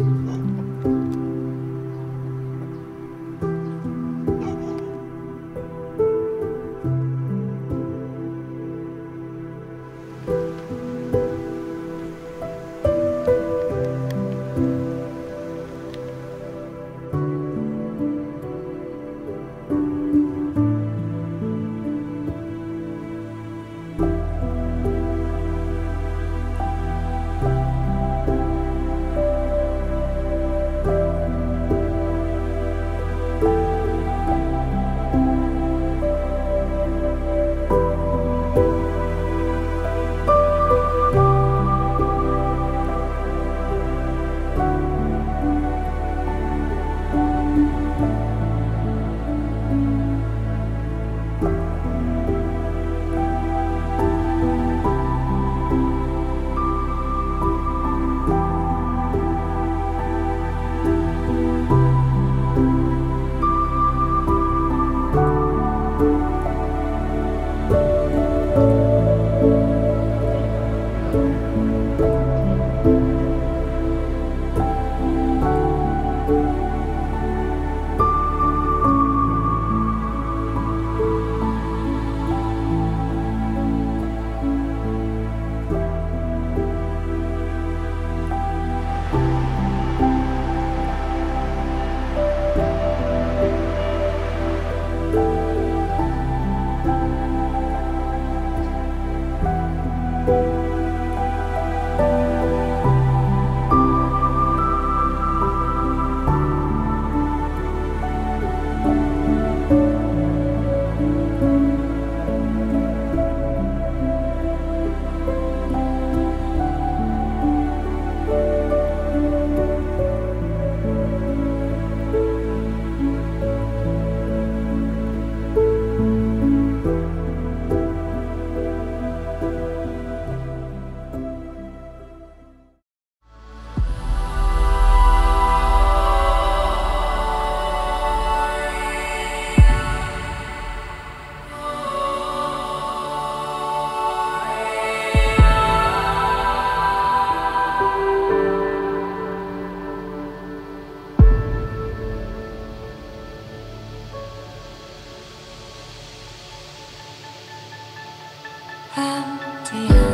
Oh. empty